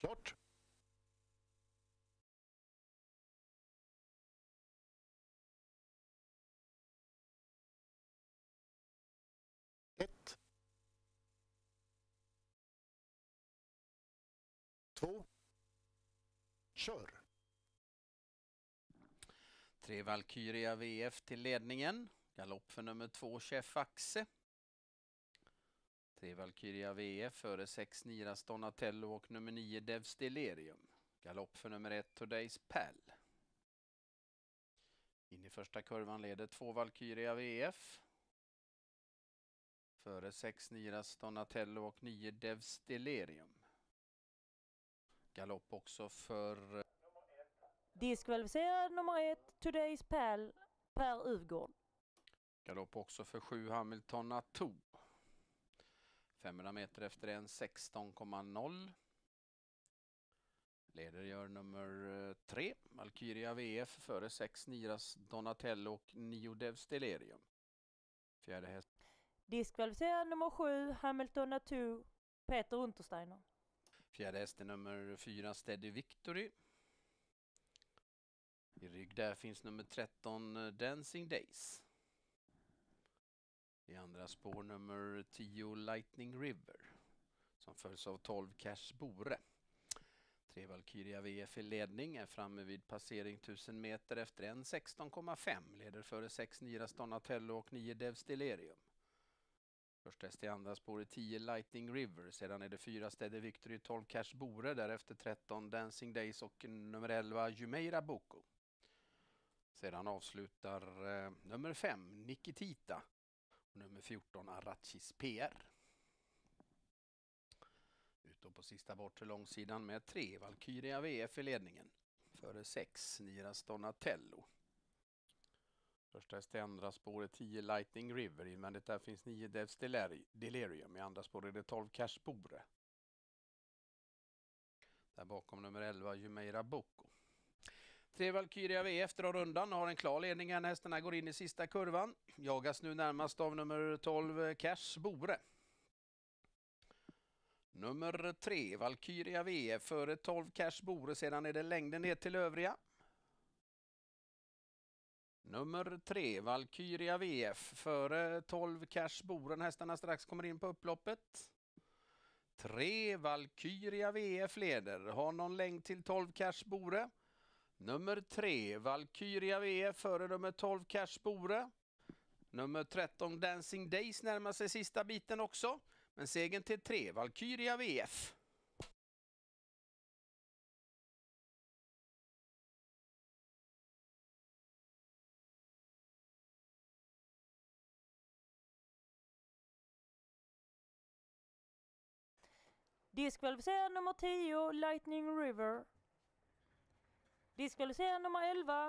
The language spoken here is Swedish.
Klart. Ett. Två. Kör. Tre Valkyria VF till ledningen. Galopp för nummer två Chef Axe. Tre Valkyria VF före sex Niras Donatello och nummer nio Devs Delirium. Galopp för nummer ett Today's Pal. In i första kurvan leder två Valkyria VF. Före sex Niras Donatello och nio Devs Delirium. Galopp också för Diskvalificerad nummer ett, Today's Pal, Per Uvgård. Galopp också för sju Hamilton Ato. 500 meter efter en 16,0. Leder gör nummer eh, tre, Valkyria VF före sex Niras Donatello och nio Devs Delirium. Fjärde häst Diskvalificerad nummer sju, Hamilton Atu, Peter Untersteiner. Fjärde häst är nummer fyra Steady Victory. I rygg där finns nummer 13 eh, Dancing Days. I andra spår nummer 10 Lightning River som följs av 12 Cash Bore. Tre Valkyria VF i ledning är framme vid passering 1000 meter efter en 16,5 leder före 6 Niras Donatello och 9 Devs Delirium. Först häst i andra spår är 10 Lightning River, sedan är det fyra Steady Victory, 12 Cash Bore, därefter 13 Dancing Days och nummer 11 Jumeira Boko. Sedan avslutar eh, nummer 5 Nikitita nummer 14 Arachis PR. Ut på sista bortre långsidan med 3 Valkyria VF i ledningen. Före 6 Niras Donatello. Första häst i andra spåret 10 Lightning River. Invändigt där finns 9 Devs Delirium. I andra spår är det 12 Cash Bore. Där bakom nummer 11 Jumeira Boko. Tre Valkyria VF drar undan och har en klar ledning här när hästarna går in i sista kurvan. Jagas nu närmast av nummer 12 Cash Bore. Nummer 3 Valkyria VF före 12 Cash Bore. Sedan är det längden ner till övriga. Nummer 3 Valkyria VF före 12 Cash Bore. när Hästarna strax kommer in på upploppet. 3 Valkyria VF leder. Har någon längd till 12 Cash Bore. Nummer 3 Valkyria VF före nummer 12 Cash Bore. Nummer 13 Dancing Days närmar sig sista biten också. Men segern till 3 Valkyria VF. Diskvalificerad nummer 10, Lightning River. Diskvalificerad nummer 11,